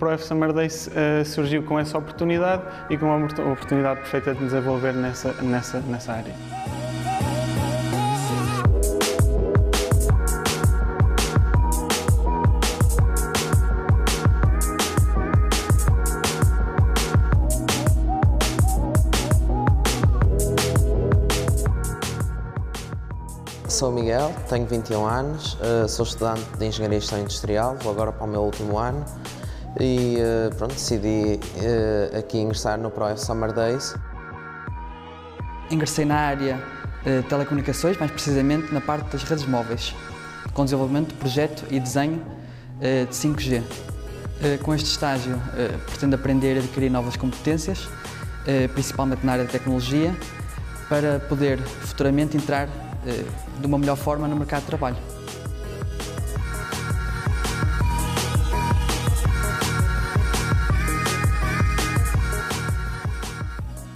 ProF Summer Days uh, surgiu com essa oportunidade e com a oportunidade perfeita de nos desenvolver nessa, nessa, nessa área. Sou Miguel, tenho 21 anos, eh, sou estudante de Engenharia Industrial, vou agora para o meu último ano e eh, pronto, decidi eh, aqui ingressar no ProF Summer Days. Ingressei na área de telecomunicações, mais precisamente na parte das redes móveis, com desenvolvimento, projeto e desenho de 5G. Com este estágio pretendo aprender e adquirir novas competências, principalmente na área de tecnologia, para poder futuramente entrar eh, de uma melhor forma no mercado de trabalho.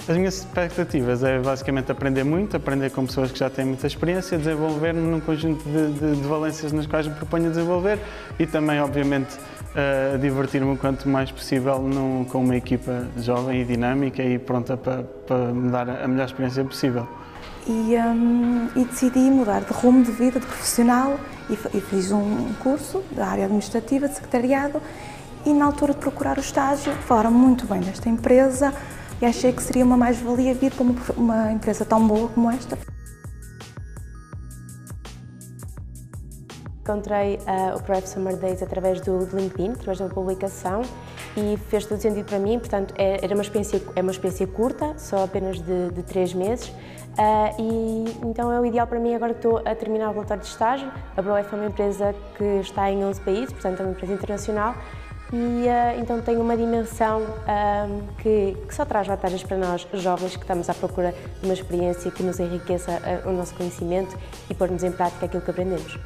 As minhas expectativas é basicamente aprender muito, aprender com pessoas que já têm muita experiência, desenvolver-me num conjunto de, de, de, valências nas quais me proponho desenvolver e também, obviamente, uh, divertir-me o quanto mais possível num, com uma equipa jovem e dinâmica e pronta para, para me dar a melhor experiência possível. E, um, e, decidi mudar de rumo de vida, de profissional e, e, fiz um curso da área administrativa, de secretariado e na altura de procurar o estágio falaram muito bem desta empresa e achei que seria uma mais-valia vir para uma, uma empresa tão boa como esta. Encontrei uh, o Projeto Summer Days através do LinkedIn, através da publicação e fez todo sentido para mim, portanto é, era uma experiência, é uma experiência curta, só apenas de, de três meses uh, e então é o ideal para mim agora que estou a terminar o relatório de estágio. A BroF é uma empresa que está em 11 países, portanto é uma empresa internacional e então tem uma dimensão que, que, só traz vantagens para nós jovens que estamos à procura de uma experiência que nos enriqueça o nosso conhecimento e pôr-nos em prática aquilo que aprendemos.